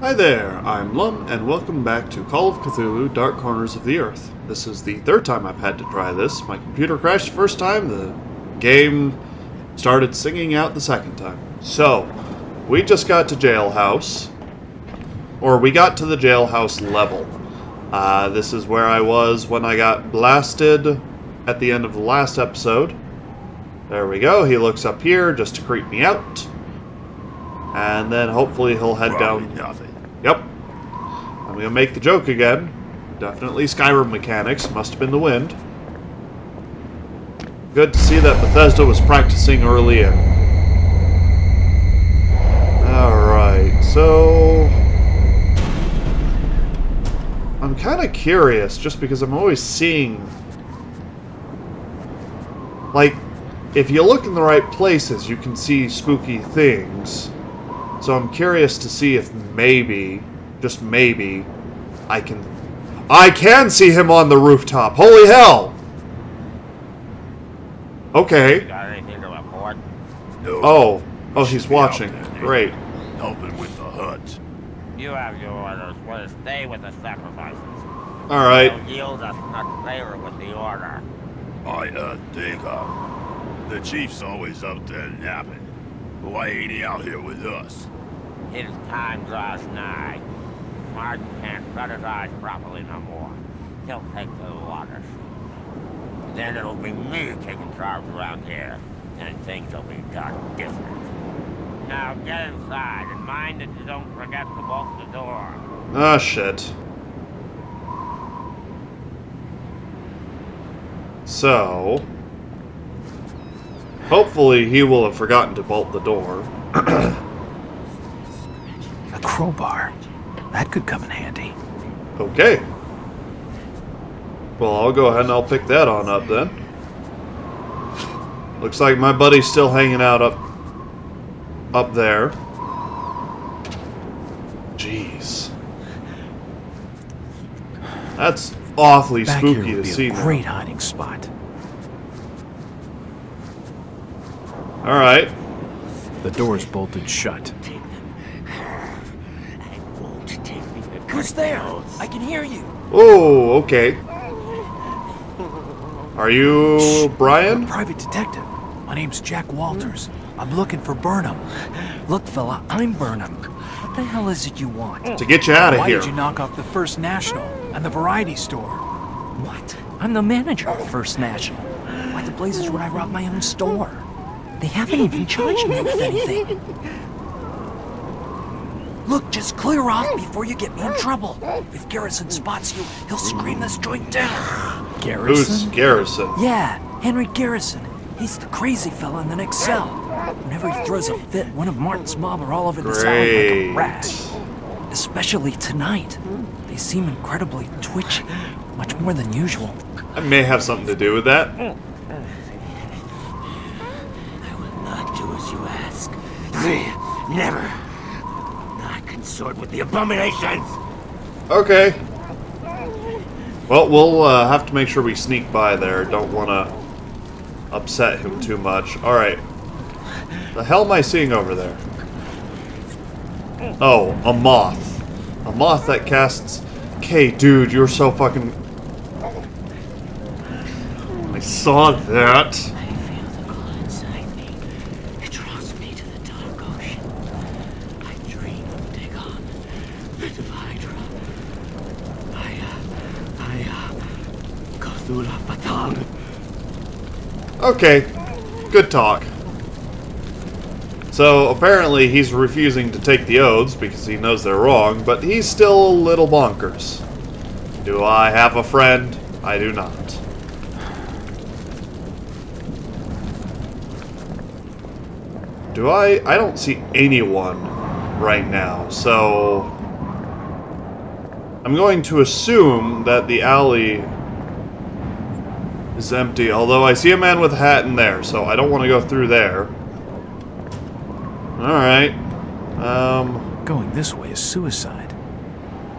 Hi there, I'm Lum, and welcome back to Call of Cthulhu Dark Corners of the Earth. This is the third time I've had to try this. My computer crashed the first time, the game started singing out the second time. So, we just got to Jailhouse, or we got to the Jailhouse level. Uh, this is where I was when I got blasted at the end of the last episode. There we go, he looks up here just to creep me out. And then hopefully he'll head Probably down nothing. Yep. I'm gonna make the joke again. Definitely Skyrim mechanics. Must have been the wind. Good to see that Bethesda was practicing early in. Alright, so... I'm kind of curious, just because I'm always seeing... Like, if you look in the right places, you can see spooky things. So I'm curious to see if maybe, just maybe, I can... I can see him on the rooftop! Holy hell! Okay. Got anything to report? No. Oh. Oh, Should he's watching. Great. Helping with the hunt. You have your orders. We'll stay with the sacrifices. Alright. They'll yield us not favor with the order. I, uh, think, uh, the chief's always up there napping. Why ain't he out here with us? His time draws nigh. Martin can't shut his eyes properly no more. He'll take the waters. Then it'll be me taking charge around here, and things will be done different. Now get inside, and mind that you don't forget to bolt the door. Ah, shit. So... Hopefully he will have forgotten to bolt the door. A crowbar. That could come in handy. Okay. Well, I'll go ahead and I'll pick that on up then. Looks like my buddy's still hanging out up up there. Jeez. That's awfully Back here spooky would to be see a now. great hiding spot. Alright. The door's bolted shut. Who's there? I can hear you. Oh, okay. Are you Brian? Private detective. My name's Jack Walters. I'm looking for Burnham. Look, fella, I'm Burnham. What the hell is it you want? To get you out of Why here. Why did you knock off the First National and the Variety Store? What? I'm the manager of First National. Why the blazes would I rob my own store? They haven't even charged me with anything. Look, just clear off before you get me in trouble. If Garrison spots you, he'll scream this joint down. Garrison? Who's Garrison? Garrison? Yeah, Harvey Garrison. He's the crazy fella in the next cell. Whenever he throws a fit, one of Martin's mob are all over this alley like a Great. rat. Especially tonight. They seem incredibly twitchy, much more than usual. I may have something to do with that. I will you ask. Never. Not consort with the abominations. Okay. Well, we'll uh, have to make sure we sneak by there. Don't want to upset him too much. Alright. The hell am I seeing over there? Oh, a moth. A moth that casts... Okay, dude, you're so fucking... I saw that. Okay, good talk. So apparently he's refusing to take the oaths because he knows they're wrong, but he's still a little bonkers. Do I have a friend? I do not. Do I? I don't see anyone right now, so I'm going to assume that the alley is empty, although I see a man with a hat in there, so I don't want to go through there. Alright. Um, Going this way is suicide.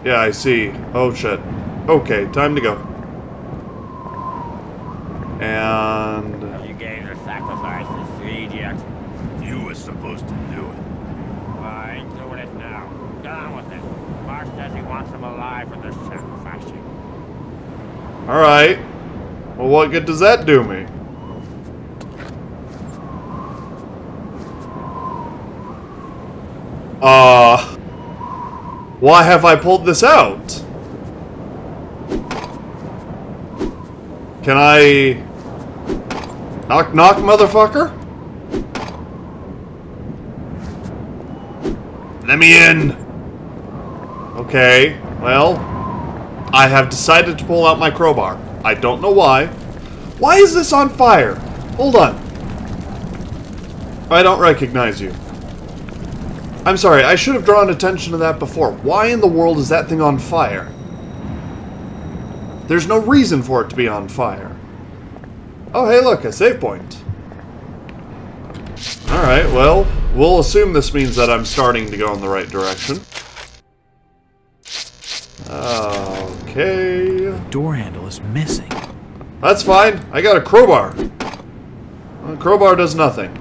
yeah, I see. Oh shit. Okay, time to go. And... You gave the sacrifices to Egypt. You were supposed to do it. I ain't doing it now. Get on with it. says he wants them alive for the sacrificing. Alright. Well, what good does that do me? Uh... Why have I pulled this out? Can I... Knock knock, motherfucker? Let me in! Okay, well... I have decided to pull out my crowbar. I don't know why. Why is this on fire? Hold on. I don't recognize you. I'm sorry, I should have drawn attention to that before. Why in the world is that thing on fire? There's no reason for it to be on fire. Oh, hey, look, a save point. Alright, well, we'll assume this means that I'm starting to go in the right direction. Okay. The door handle is missing. That's fine. I got a crowbar. A crowbar does nothing.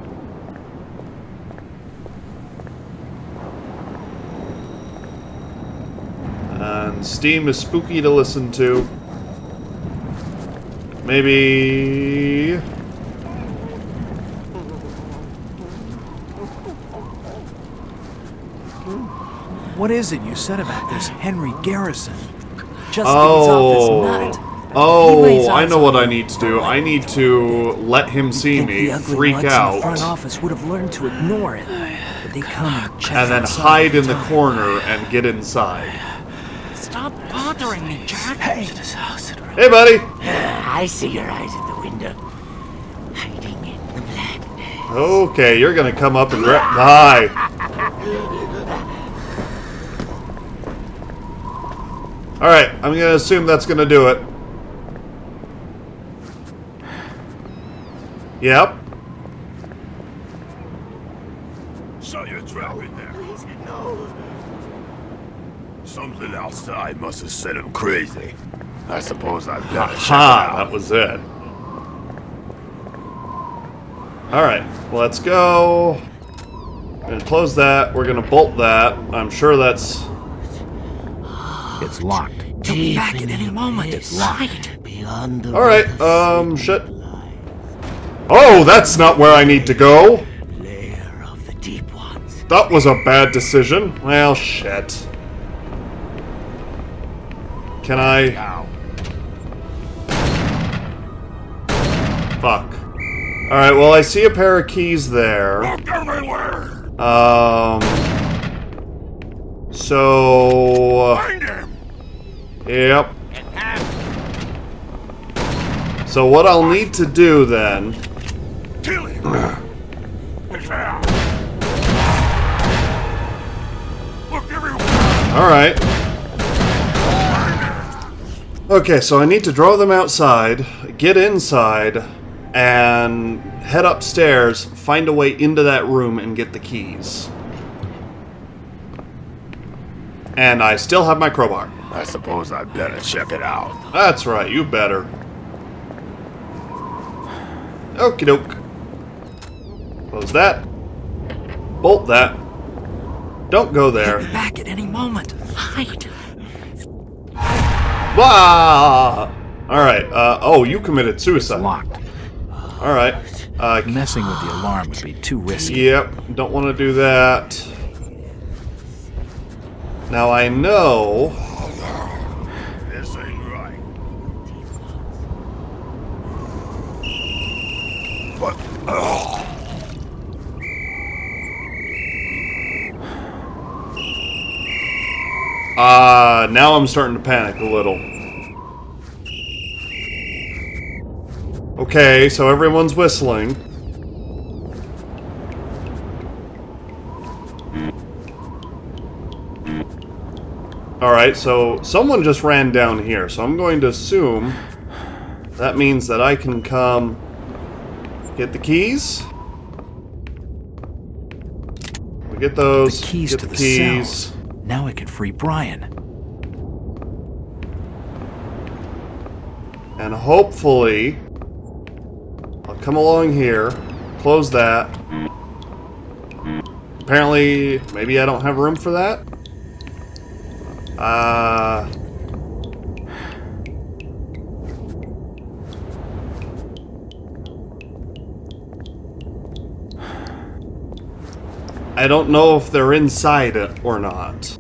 And Steam is spooky to listen to. Maybe... What is it you said about this Harvey Garrison? Just oh. off Oh. his nut. Oh, I know what I need to do. I need to let him see me, freak mutts in the front out, office would have learned to ignore it. But they come and then hide in the time. corner and get inside. Stop bothering me, Jack. Hey. To this house at Hey, buddy! I see your eyes at the window. Hiding in the blackness. Okay, you're gonna come up and grab. Hi. Alright, I'm gonna assume that's gonna do it. Yep. Shut your trap in there. Something outside must have set him crazy. I suppose I've got to check it Ha, that was it. Alright, let's go. Gonna close that. We're gonna bolt that. I'm sure that's. It's locked. Deep back in at any moment. It's locked. Beyond the Alright, um, shit. Oh, that's not where I need to go! lair of the deep ones. That was a bad decision. Well, shit. Can I. Fuck. Alright, well, I see a pair of keys there. Look everywhere! Um. So. Yep. So, what I'll need to do then. Kill him! Look there! Look everywhere! Alright. Okay, so I need to draw them outside, get inside, and head upstairs, find a way into that room, and get the keys. And I still have my crowbar. I suppose I'd better check it out. That's right, you better. Okie doke. Close that. Bolt that. Don't go there. Back at any moment. Hide. Wah! Alright, uh, oh, you committed It's suicide. locked. Alright. Uh, Messing with the alarm would be too risky. yep, don't want to do that. Now I know... This ain't right. But, oh, Uh, now I'm starting to panic a little. Okay, so everyone's whistling. Alright, so someone just ran down here, so I'm going to assume that means that I can come get the keys. We get those. The keys get to the the keys. cells. Now I can free Brian. And hopefully, I'll come along here, close that. Apparently, maybe I don't have room for that. Uh... I don't know if they're inside it or not.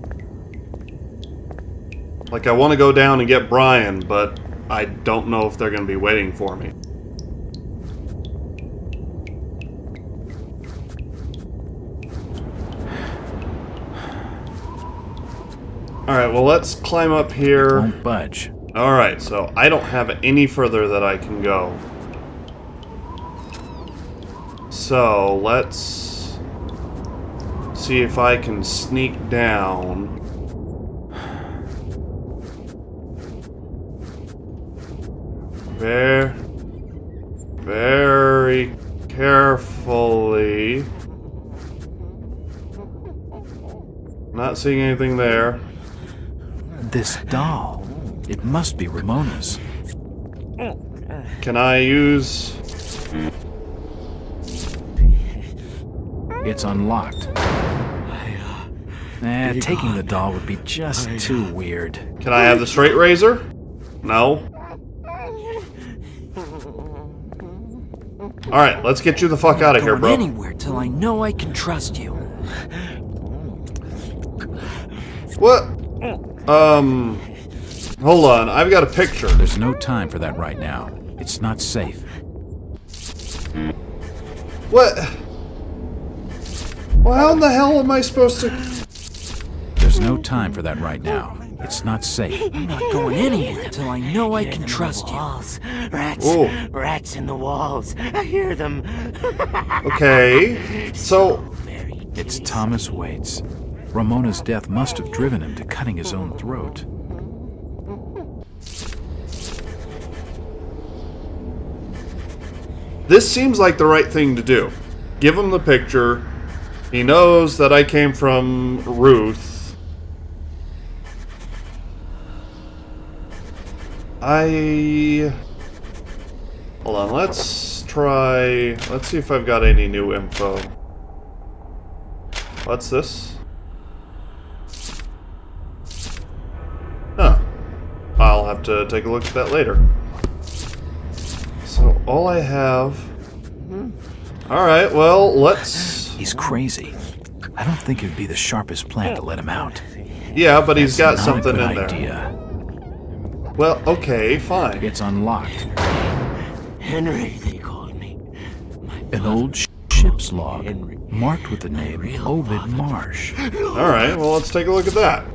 Like, I want to go down and get Brian, but I don't know if they're going to be waiting for me. Alright, well, let's climb up here. Won't budge. Alright, so I don't have any further that I can go. So, let's see if I can sneak down. Very, very carefully. Not seeing anything there. This doll. It must be Ramona's. Can I use... It's unlocked. Eh, taking the doll would be just too weird. Can I have the straight razor? No. Alright, let's get you the fuck out of here, Going bro. anywhere till I know I can trust you. What? Um... Hold on, I've got a picture. There's no time for that right now. It's not safe. What? Well, how in the hell am I supposed to... There's no time for that right now. It's not safe. I'm not going anywhere until I know I can trust you. Walls. Rats. Ooh. Rats in the walls. I hear them. Okay, so... It's Thomas Waits. Ramona's death must have driven him to cutting his own throat. This seems like the right thing to do. Give him the picture. He knows that I came from Ruth. I... Hold on, let's try... Let's see if I've got any new info. What's this? Huh. I'll have to take a look at that later. So all I have. Mm-hmm. All right. Well, let's. He's crazy. I don't think it'd be the sharpest plan to let him out. Yeah, but he's got Not a something good in there. Idea. Well, okay, fine. It's unlocked. Henry, they called me. An old ship's log, Henry. marked with the name Obed Marsh. All right. Well, let's take a look at that.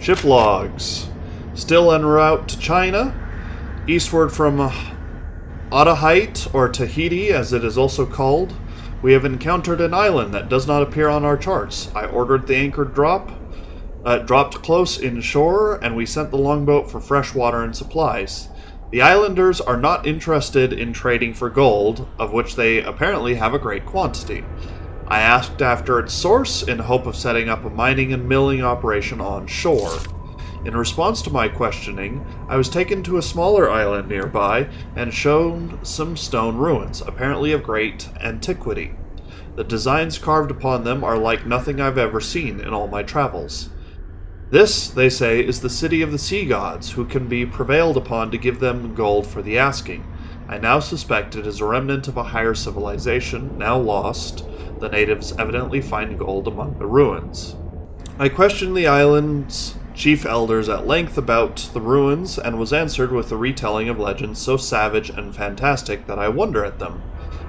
Ship logs. Still en route to China. Eastward from Otaheite, or Tahiti as it is also called, we have encountered an island that does not appear on our charts. I ordered the anchor drop, uh, dropped close inshore, and we sent the longboat for fresh water and supplies. The islanders are not interested in trading for gold, of which they apparently have a great quantity. I asked after its source in hope of setting up a mining and milling operation on shore. In response to my questioning, I was taken to a smaller island nearby and shown some stone ruins, apparently of great antiquity. The designs carved upon them are like nothing I've ever seen in all my travels. This, they say, is the city of the sea gods, who can be prevailed upon to give them gold for the asking. I now suspect it is a remnant of a higher civilization, now lost. The natives evidently find gold among the ruins. I questioned the island's chief elders at length about the ruins and was answered with a retelling of legends so savage and fantastic that I wonder at them.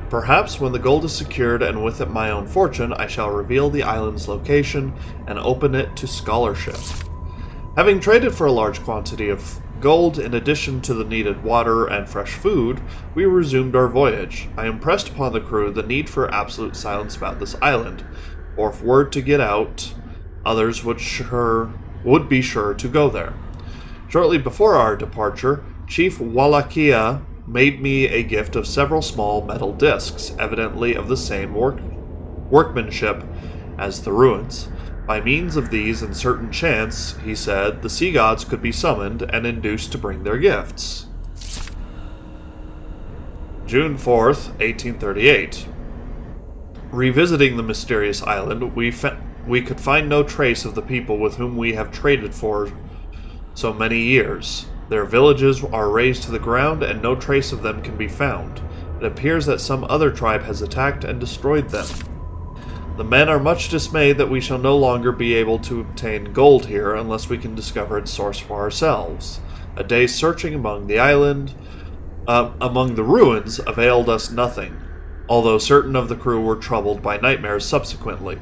Perhaps when the gold is secured and with it my own fortune, I shall reveal the island's location and open it to scholarship. Having traded for a large quantity of gold in addition to the needed water and fresh food, we resumed our voyage. I impressed upon the crew the need for absolute silence about this island, or if word to get out, others would sure would be sure to go there. Shortly before our departure, Chief Walakea made me a gift of several small metal discs, evidently of the same work- workmanship as the ruins. By means of these and certain chants, he said, the sea gods could be summoned and induced to bring their gifts. June 4th, 1838. Revisiting the mysterious island, we we could find no trace of the people with whom we have traded for so many years. Their villages are razed to the ground, and no trace of them can be found. It appears that some other tribe has attacked and destroyed them. The men are much dismayed that we shall no longer be able to obtain gold here unless we can discover its source for ourselves. A day's searching among the island, uh, among the ruins, availed us nothing, although certain of the crew were troubled by nightmares subsequently.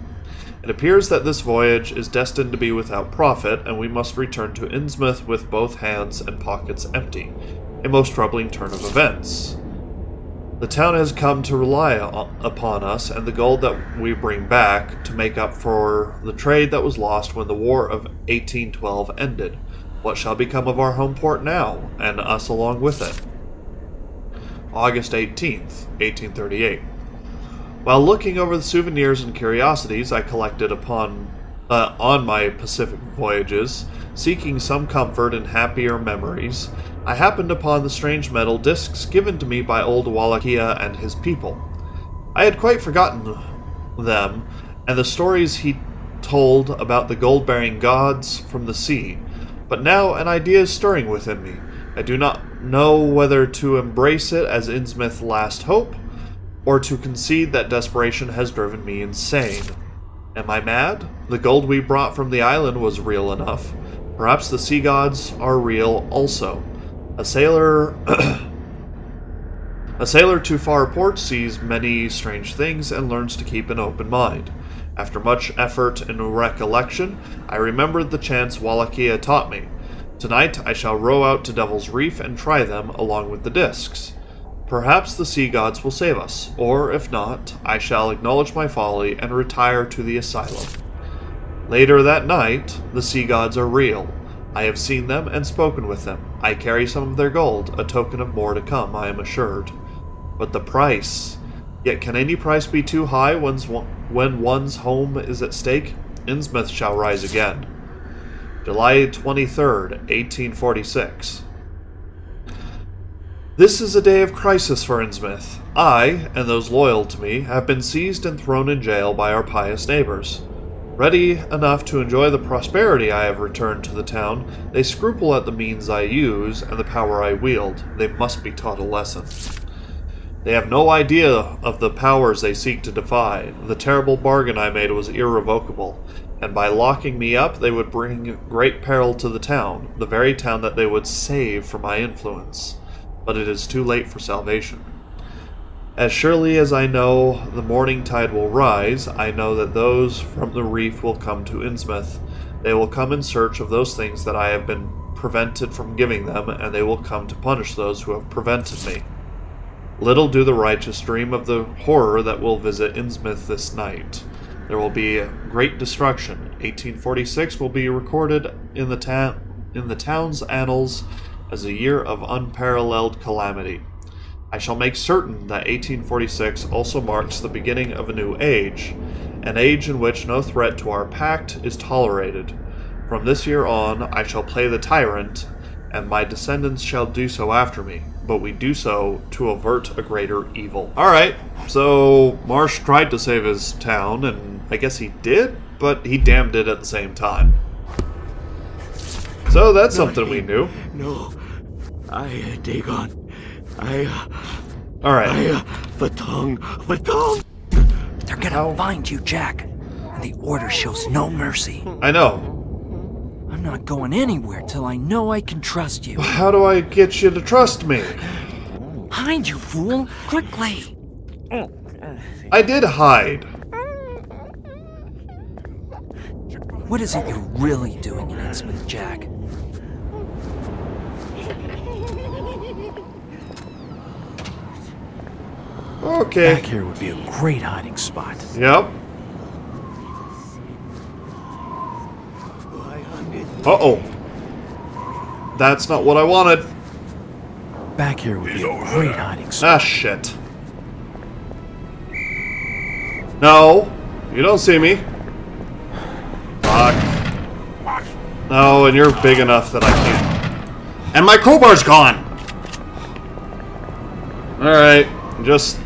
It appears that this voyage is destined to be without profit, and we must return to Innsmouth with both hands and pockets empty. A most troubling turn of events. The town has come to rely upon us and the gold that we bring back to make up for the trade that was lost when the War of 1812 ended. What shall become of our home port now, and us along with it? August 18th, 1838. While looking over the souvenirs and curiosities I collected upon uh, on my Pacific voyages, seeking some comfort in happier memories, I happened upon the strange metal discs given to me by old Walakea and his people. I had quite forgotten them, and the stories he told about the gold-bearing gods from the sea, but now an idea is stirring within me. I do not know whether to embrace it as Innsmouth's last hope, or to concede that desperation has driven me insane. Am I mad? The gold we brought from the island was real enough. Perhaps the sea gods are real also. A sailor. a sailor too far port sees many strange things and learns to keep an open mind. After much effort and recollection, I remembered the chants Walakea taught me. Tonight I shall row out to Devil's Reef and try them along with the discs. Perhaps the sea gods will save us, or if not, I shall acknowledge my folly and retire to the asylum. Later that night, the sea gods are real. I have seen them and spoken with them. I carry some of their gold, a token of more to come, I am assured. But the price. Yet can any price be too high when one's home is at stake? Innsmouth shall rise again. July 23rd, 1846. This is a day of crisis for Innsmouth. I, and those loyal to me, have been seized and thrown in jail by our pious neighbors. Ready enough to enjoy the prosperity I have returned to the town, they scruple at the means I use and the power I wield. They must be taught a lesson. They have no idea of the powers they seek to defy. The terrible bargain I made was irrevocable, and by locking me up they would bring great peril to the town, the very town that they would save from my influence. But it is too late for salvation. As surely as I know the morning tide will rise, I know that those from the reef will come to Innsmouth. They will come in search of those things that I have been prevented from giving them, and they will come to punish those who have prevented me. Little do the righteous dream of the horror that will visit Innsmouth this night. There will be great destruction. 1846 will be recorded in the, ta- in the town's annals as a year of unparalleled calamity. I shall make certain that 1846 also marks the beginning of a new age, an age in which no threat to our pact is tolerated. From this year on, I shall play the tyrant, and my descendants shall do so after me, but we do so to avert a greater evil. Alright, so Marsh tried to save his town, and I guess he did, but he damned it at the same time. So that's No, something we knew. No. I, uh, Dagon. I, uh, Alright. I, uh, the tongue, the tongue. They're gonna find you, Jack. And the order shows no mercy. I know. I'm not going anywhere till I know I can trust you. How do I get you to trust me? Hide, you fool! Quickly! I did hide. What is it you're really doing in Innsmouth, Jack? Okay. Back here would be a great hiding spot. Yep. Uh oh. That's not what I wanted. Back here would be a great hiding spot. Ah, shit. No. You don't see me. Fuck. No, and you're big enough that I can't. And my crowbar's gone! Alright. Just.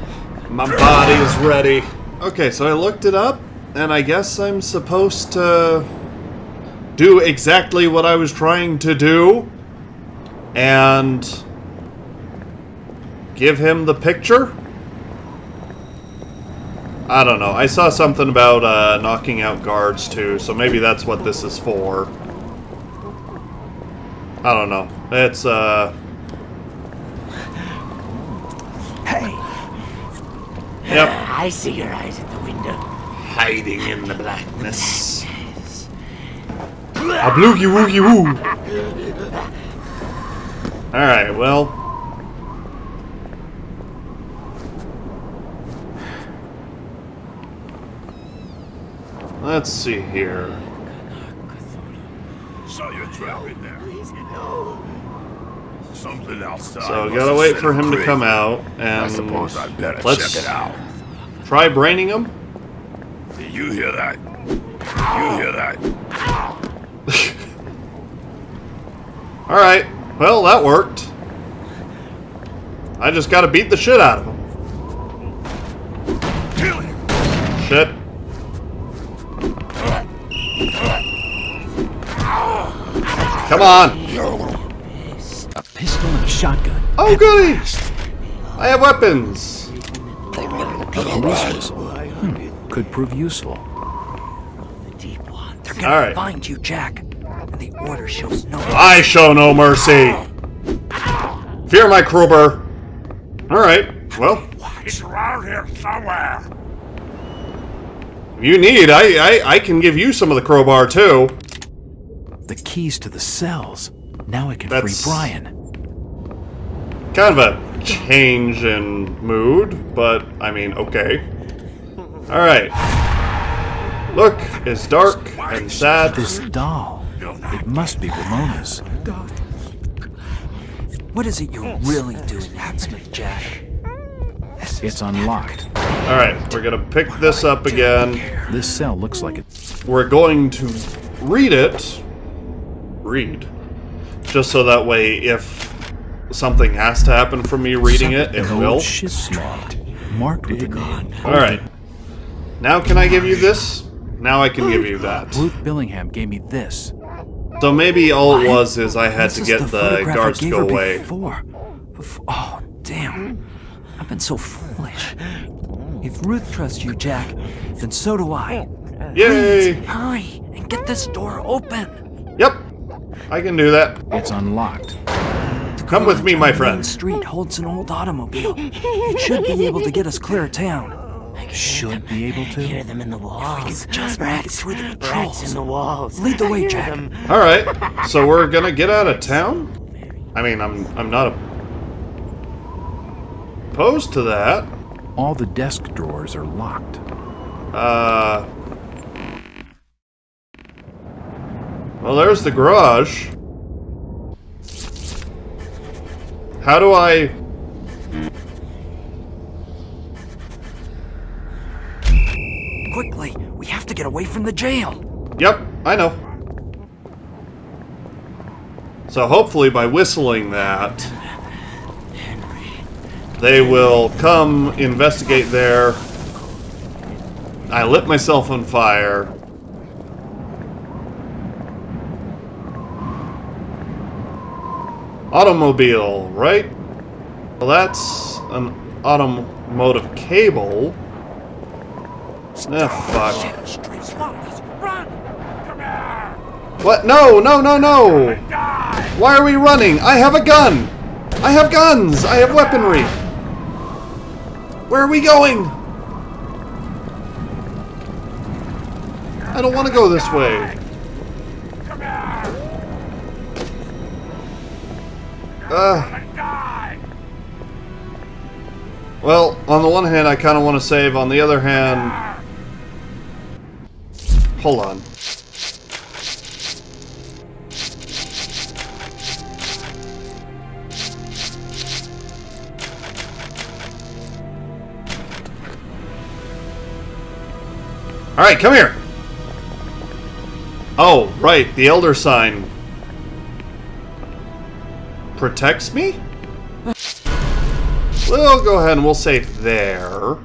My body is ready. Okay, so I looked it up. and I guess I'm supposed to do exactly what I was trying to do and give him the picture? I don't know. I saw something about uh, knocking out guards too, so maybe that's what this is for. I don't know. It's, uh... Hey, Yep. I see your eyes at the window. Hiding in the blackness. A bloogie woogie woo! Alright, well... Let's see here. Saw your trap in there. Something outside. So I gotta wait for him to come out, and I suppose I'd better let's check it out. try braining him. Did you hear that? You hear that? Alright, well, that worked. I just gotta beat the shit out of him. Kill him! Shit. Come on! Shotgun. Oh, goody! I have weapons! A police whistle. Hmm, Could prove useful. The deep one. They're gonna Alright. find you, Jack. And the order shows no. mercy. I show no mercy! Fear my Kruber! Alright, well, He's around here somewhere. if you need, I, I, I can give you some of the crowbar too. The keys to the cells. Now I can That's- free Brian. Kind of a change in mood, but I mean, okay. Alright. Look, it's dark and sad. This doll. It must be Ramona's. What is it you're really doing, Hacksmith Jack? It's unlocked. Alright, we're gonna pick this up again. This cell looks like it. We're going to read it. Read. Just so that way, if something has to happen for me reading it, it will. ship's log, marked with a name. Alright. Now can I give you this? Now I can give you that. Ruth Billingham gave me this. So maybe all it was is I had This to get the, the guards to go away. Before. Before. Oh, damn. I've been so foolish. If Ruth trusts you, Jack, then so do I. Yay! Please, hurry and get this door open. Yep. I can do that. It's unlocked. Come with me, my friends. friend. Street holds an old automobile. It should be able to get us clear of town. Should be able to. Hear to. them in the walls. just make it rats, through the rats patrols. in the walls. Lead the way, Hear Jack. them. Alright. So we're gonna get out of town? I mean, I'm I'm not opposed to that. All the desk drawers are locked. Uh. Well, there's the garage. How do I. Quickly, we have to get away from the jail. Yep, I know. So hopefully, by whistling that, they will come investigate there. I lit myself on fire. Automobile, right? Well, that's an automotive cable. Ah, fuck. What? No, no, no, no! Why are we running? I have a gun! I have guns! I have weaponry! Where are we going? I don't want to go this way. Uh, well, on the one hand, I kind of want to save. On the other hand... Hold on. Alright, come here! Oh, right, the Elder Sign protects me? We'll go ahead and we'll save there.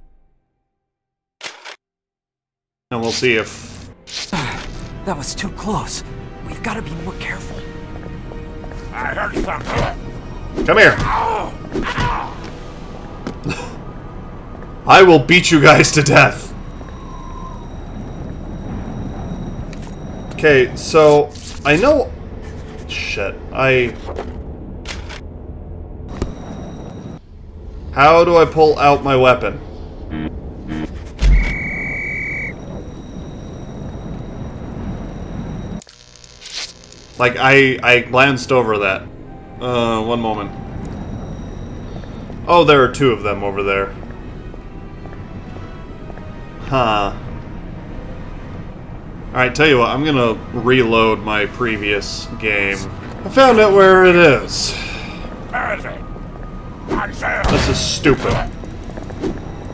And we'll see if... That was too close. We've got to be more careful. I heard something. Come here. I will beat you guys to death. Okay, so I know. Shit, I. How do I pull out my weapon? Like I I glanced over that. Uh, one moment. Oh, there are two of them over there. Huh. Alright, tell you what, I'm gonna reload my previous game. I found out where it is. This is stupid.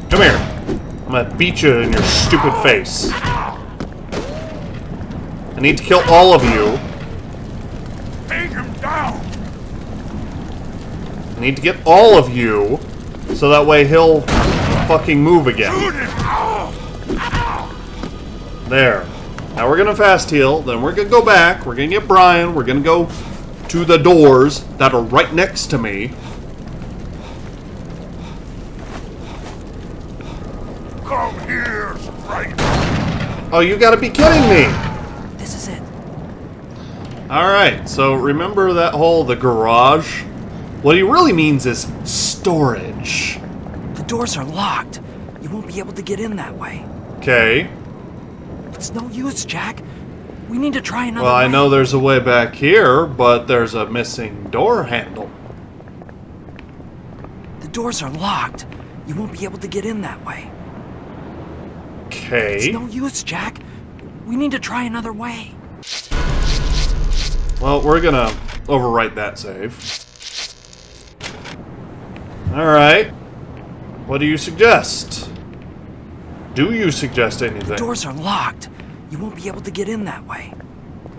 Come here. I'm gonna beat you in your stupid face. I need to kill all of you. Take him down. I need to get all of you, so that way he'll fucking move again. There. Now we're gonna fast heal, then we're gonna go back, we're gonna get Brian, we're gonna go to the doors that are right next to me. Oh, you gotta be kidding me! This is it. Alright, so remember that whole the garage? What he really means is storage. The doors are locked. You won't be able to get in that way. Okay. It's no use, Jack. We need to try another Well, I way. know there's a way back here, but there's a missing door handle. The doors are locked. You won't be able to get in that way. It's no use, Jack. We need to try another way. Well, we're gonna overwrite that save. Alright. What do you suggest? Do you suggest anything? Doors are locked. You won't be able to get in that way.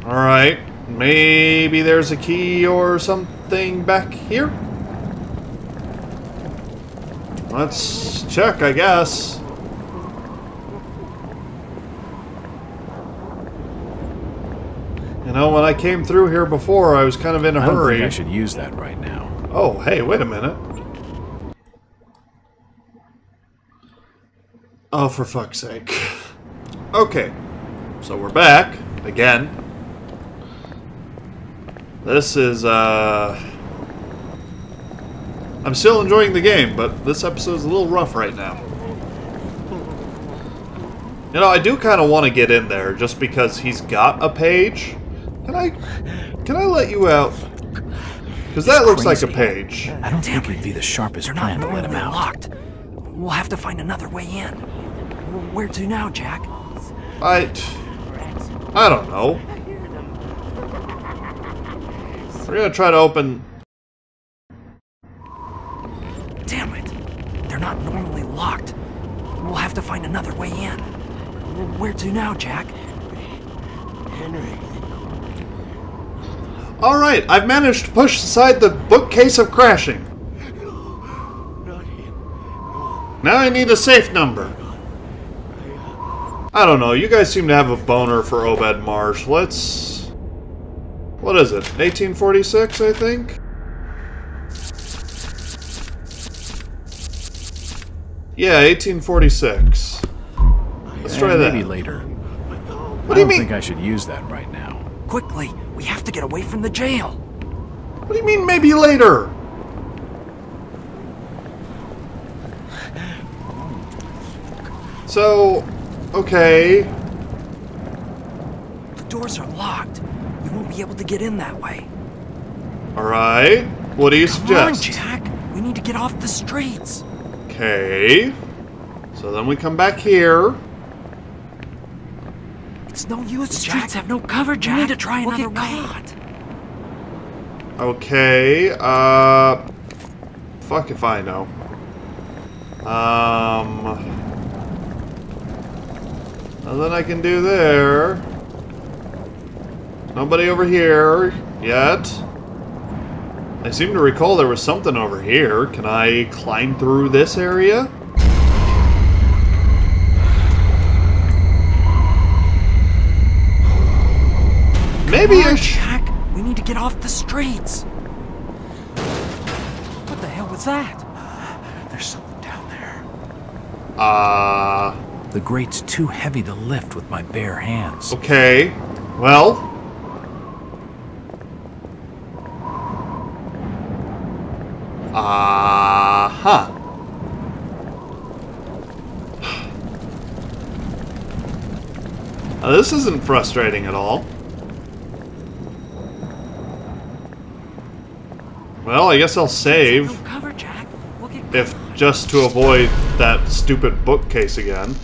Alright. Maybe there's a key or something back here? Let's check, I guess. You know, when I came through here before, I was kind of in a I hurry. think I should use that right now. Oh, hey, wait a minute. Oh, for fuck's sake. Okay, so we're back again. This is, uh. I'm still enjoying the game, but this episode's a little rough right now. You know, I do kind of want to get in there just because he's got a page. Can I. Can I let you out? Because that looks like a page. I don't Damn think it'd be the sharpest They're not plan to let him normally out. locked. We'll have to find another way in. Where to now, Jack? I. I don't know. We're gonna try to open. Damn it. They're not normally locked. We'll have to find another way in. Where to now, Jack? Alright, I've managed to push aside the bookcase of crashing. Now I need a safe number. I don't know, you guys seem to have a boner for Obed Marsh. Let's. What is it? 1846, I think? Yeah, 1846. Let's try Eh, that. Maybe later. What I do you don't mean? think I should use that right now. Quickly, we have to get away from the jail. What do you mean maybe later? So, okay. The doors are locked. You won't be able to get in that way. Alright. What do you Come on, suggest? Jack. We need to get off the streets. Okay. So then we come back here. It's no use, the streets have no cover, Jack. We need to try We'll another get way. caught. Okay. Uh. Fuck if I know. Um. Nothing I can do there. Nobody over here yet. I seem to recall there was something over here. Can I climb through this area? Maybe Come I on, sh- Jack. We need to get off the streets. What the hell was that? There's something down there. Uh, The grate's too heavy to lift with my bare hands. okay. Well. Uh huh. Now, this isn't frustrating at all. Well, I guess I'll save. Cover, Jack. We'll get if just to avoid that stupid bookcase again.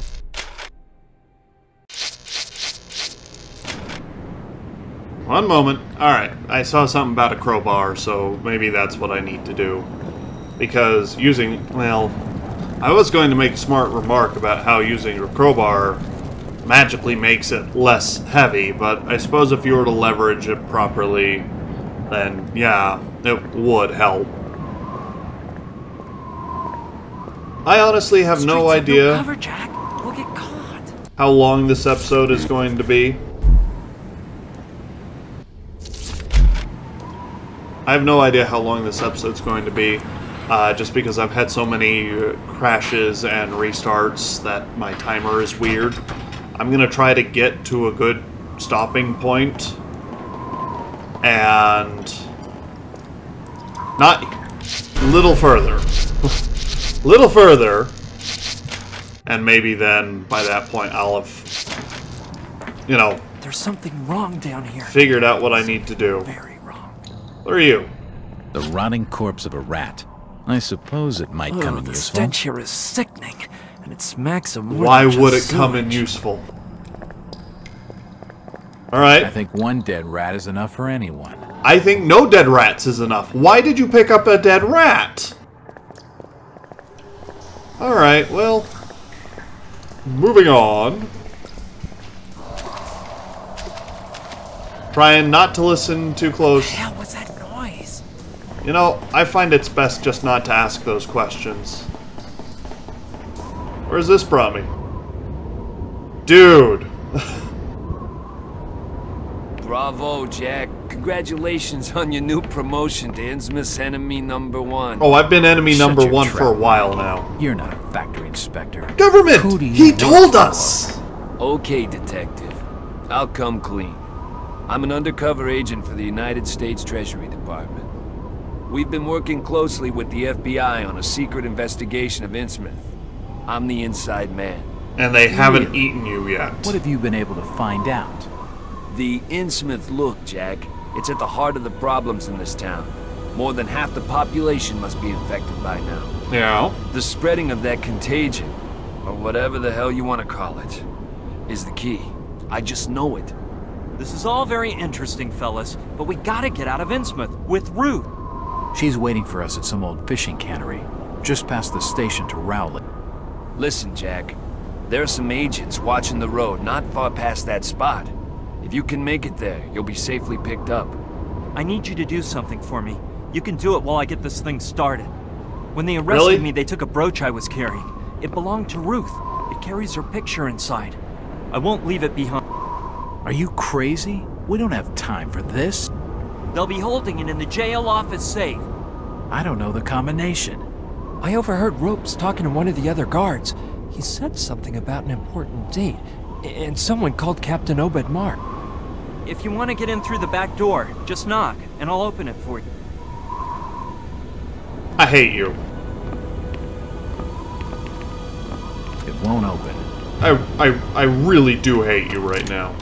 One moment. Alright, I saw something about a crowbar, so maybe that's what I need to do. Because using, well, I was going to make a smart remark about how using a crowbar magically makes it less heavy, but I suppose if you were to leverage it properly, then yeah, it would help. I honestly have no idea No cover. We'll how long this episode is going to be. I have no idea how long this episode's going to be, uh, just because I've had so many uh, crashes and restarts that my timer is weird. I'm gonna try to get to a good stopping point, and not a little further, little further, and maybe then by that point I'll have, you know, There's something wrong down here. figured out what I need to do. Very wrong. What are you? The rotting corpse of a rat. I suppose it might come Oh, in the useful. stench here is sickening, and it smacks of more Why than would it just come in sewage. useful? I think one dead rat is enough for anyone. I think no dead rats is enough. Why did you pick up a dead rat? Alright, well, moving on. Trying not to listen too close. hell was that noise? You know, I find it's best just not to ask those questions. Where's this brought me? Dude! Bravo, Jack. Congratulations on your new promotion to Innsmouth's enemy number one. Oh, I've been enemy Shut number one for a while now. You're not a factory inspector. Government! He told us! Okay, detective. I'll come clean. I'm an undercover agent for the United States Treasury Department. We've been working closely with the FBI on a secret investigation of Innsmouth. I'm the inside man. And they haven't Really? eaten you yet. What have you been able to find out? The Innsmouth look, Jack. It's at the heart of the problems in this town. More than half the population must be infected by now. Yeah. The spreading of that contagion, or whatever the hell you want to call it, is the key. I just know it. This is all very interesting, fellas, but we gotta get out of Innsmouth with Ruth. She's waiting for us at some old fishing cannery, just past the station to Rowley. Listen, Jack. There are some agents watching the road not far past that spot. If you can make it there, you'll be safely picked up. I need you to do something for me. You can do it while I get this thing started. When they arrested Really? me, they took a brooch I was carrying. It belonged to Ruth. It carries her picture inside. I won't leave it behind. Are you crazy? We don't have time for this. They'll be holding it in the jail office safe. I don't know the combination. I overheard Ropes talking to one of the other guards. He said something about an important date, and someone called Captain Obed Marsh. If you want to get in through the back door, just knock, and I'll open it for you. I hate you. It won't open. I, I, I really do hate you right now.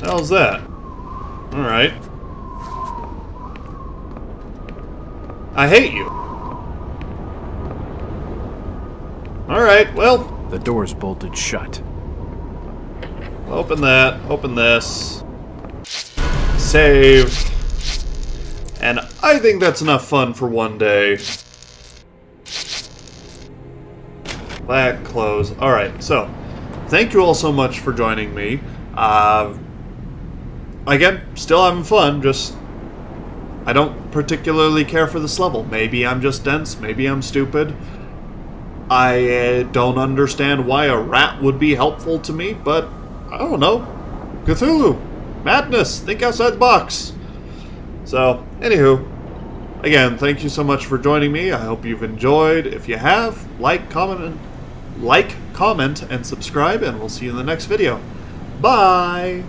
How's that? Alright. I hate you. Alright, well, The door's bolted shut. Open that. Open this. Save. And I think that's enough fun for one day. That close. Alright, so thank you all so much for joining me. Uh, again, still having fun, just I don't particularly care for this level. Maybe I'm just dense, maybe I'm stupid. I uh, don't understand why a rat would be helpful to me, but I don't know. Cthulhu, madness, think outside the box. So, anywho, again, thank you so much for joining me. I hope you've enjoyed. If you have, like, comment, and like, comment, and subscribe, and we'll see you in the next video. Bye.